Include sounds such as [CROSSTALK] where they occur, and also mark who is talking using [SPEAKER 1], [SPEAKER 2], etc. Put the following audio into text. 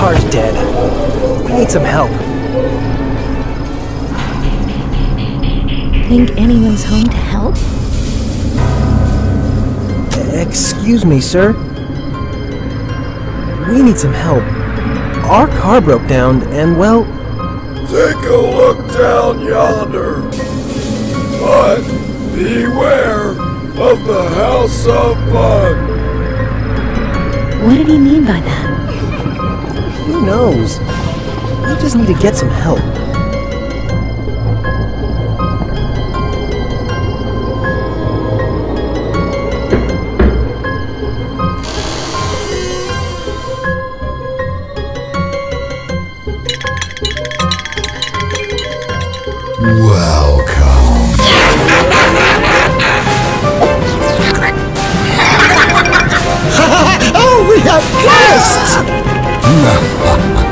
[SPEAKER 1] We need some help.
[SPEAKER 2] Think anyone's home to help?
[SPEAKER 1] Excuse me, sir. We need some help. Our car broke down, and well,
[SPEAKER 3] Take a look down yonder. But beware of the House of Fun.
[SPEAKER 2] What did he mean by that?
[SPEAKER 1] Who knows? We just need to get some help.
[SPEAKER 3] Welcome. [LAUGHS]
[SPEAKER 4] Oh, we have guests! ハハハハ。